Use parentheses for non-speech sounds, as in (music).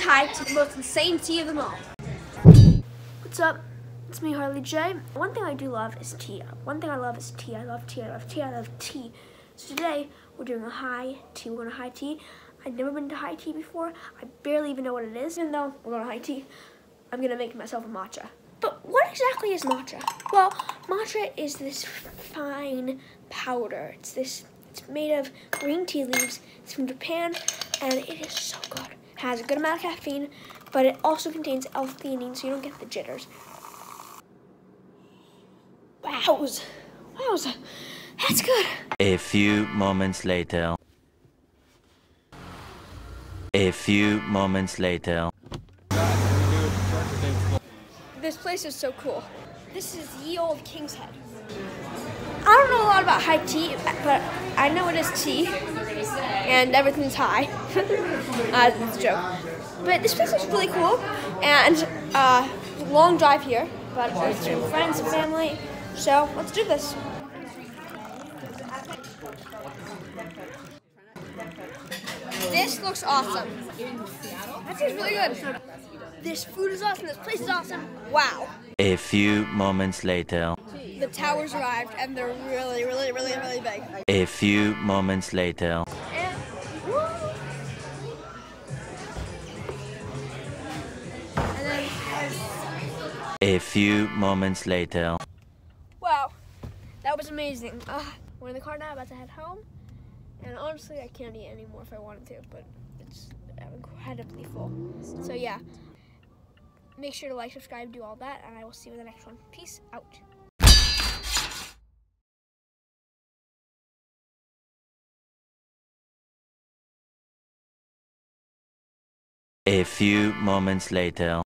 hi to the most insane tea of them all. What's up? It's me, Harley Jay. One thing I do love is tea. One thing I love is tea. I love tea. I love tea. I love tea. So today we're doing a high tea. We're going to high tea. I've never been to high tea before. I barely even know what it is. Even though we're going to high tea, I'm going to make myself a matcha. But what exactly is matcha? Well, matcha is this fine powder. It's this. It's made of green tea leaves. It's from Japan, and it is so good. Has a good amount of caffeine, but it also contains L-theanine, so you don't get the jitters. Wowza. Wowza. That's good. A few moments later. A few moments later. This place is so cool. This is ye old King's Head. I don't know a lot about high tea, but I know it is tea, and everything's high. (laughs) uh, it's a joke. But this place looks really cool, and uh, long drive here, but it's with friends and family, so let's do this. This looks awesome. That tastes really good. This food is awesome. This place is awesome. Wow. A few moments later. The towers arrived, and they're really, really, really, really big. A few moments later. A few moments later. wow, that was amazing. Uh, we're in the car now, about to head home. And honestly, I can't eat anymore if I wanted to, but it's incredibly full. So yeah, make sure to like, subscribe, do all that, and I will see you in the next one. Peace out. A few moments later.